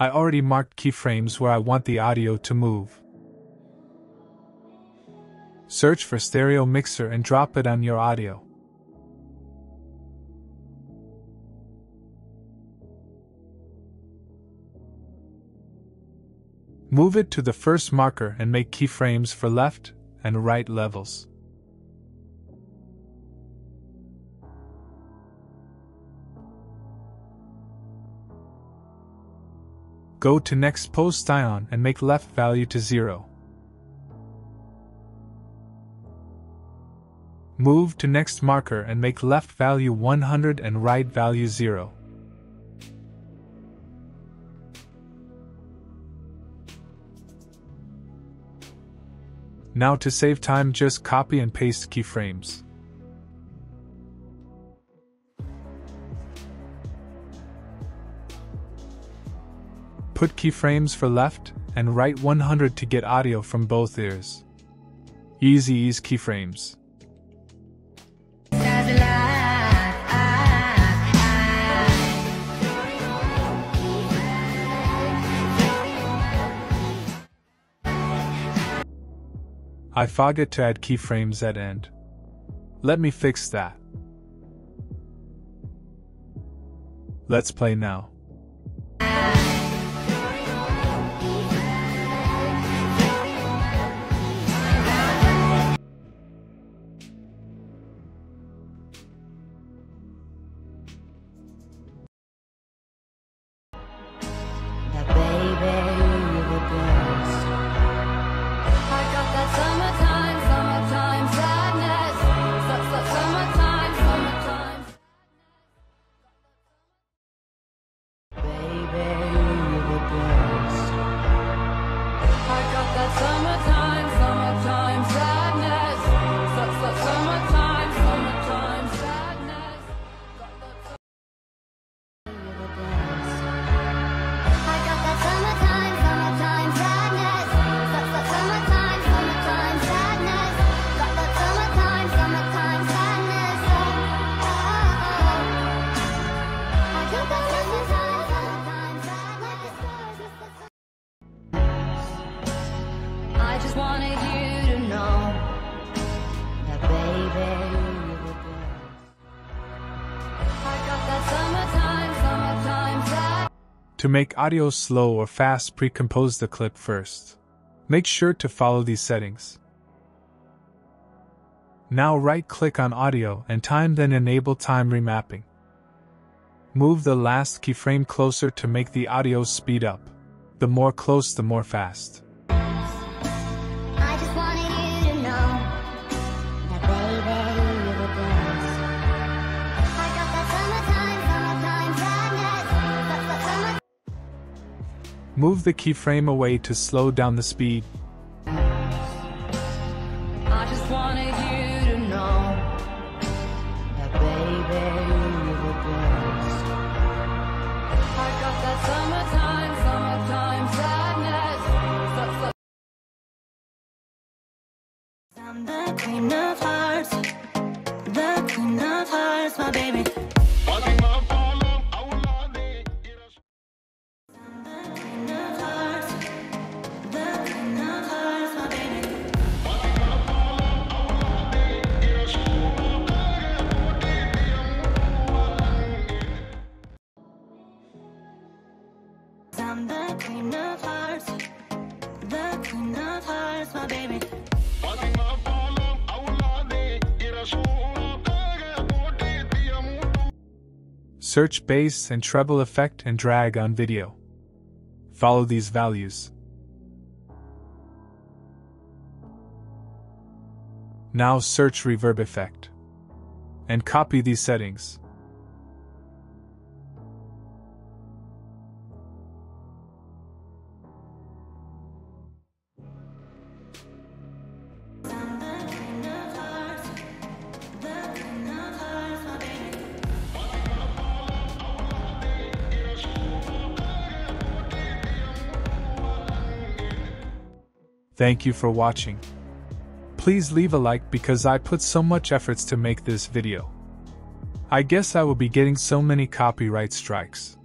I already marked keyframes where I want the audio to move. Search for stereo mixer and drop it on your audio. Move it to the first marker and make keyframes for left and right levels. Go to next post ion and make left value to 0. Move to next marker and make left value 100 and right value 0. Now to save time just copy and paste keyframes. Put keyframes for left and right 100 to get audio from both ears. Easy ease keyframes. I forgot to add keyframes at end. Let me fix that. Let's play now. Summertime, summertime just wanted you to know. That baby. To make audio slow or fast, pre compose the clip first. Make sure to follow these settings. Now right click on audio and time, then enable time remapping. Move the last keyframe closer to make the audio speed up. The more close, the more fast. Move the keyframe away to slow down the speed. I'm the queen of hearts, I'm the queen of hearts, the queen of hearts, my baby. Search bass and treble effect and drag on video. Follow these values. Now search reverb effect. And copy these settings. Thank you for watching. Please leave a like because I put so much efforts to make this video. I guess I will be getting so many copyright strikes.